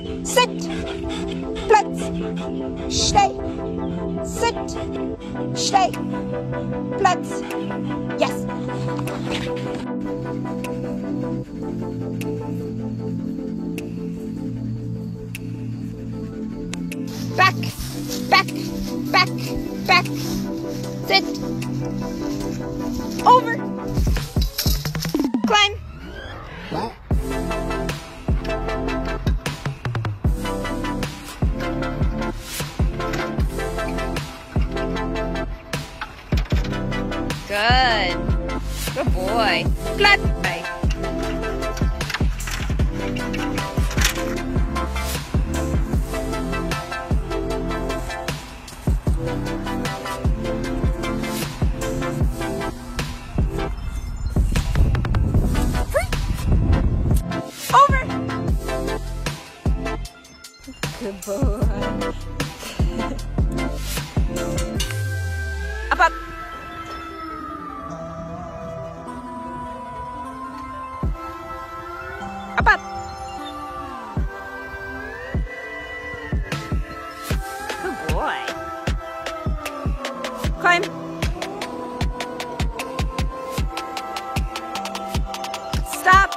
Sit. Platz. Stay. Sit. Stay. Platz. Yes. Back. Back. Back. Back. Sit. Over. Climb. Good. Good boy. Flat. Over. Good boy. up, up. Up. Good boy. Climb. Stop.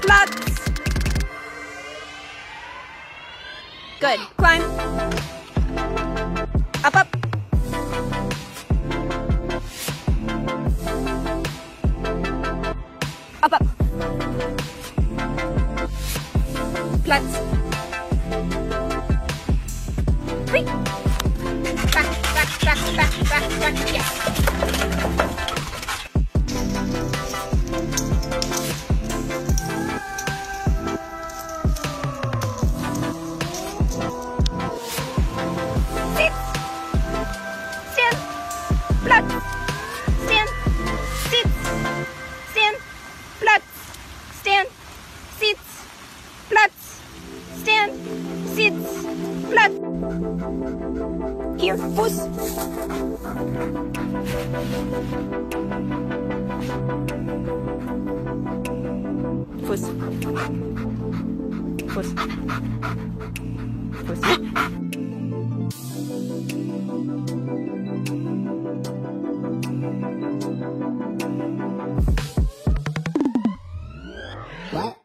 Platz. Good. Climb. Yes. Here, Fuss. Fuss. Fuss. Fuss. What?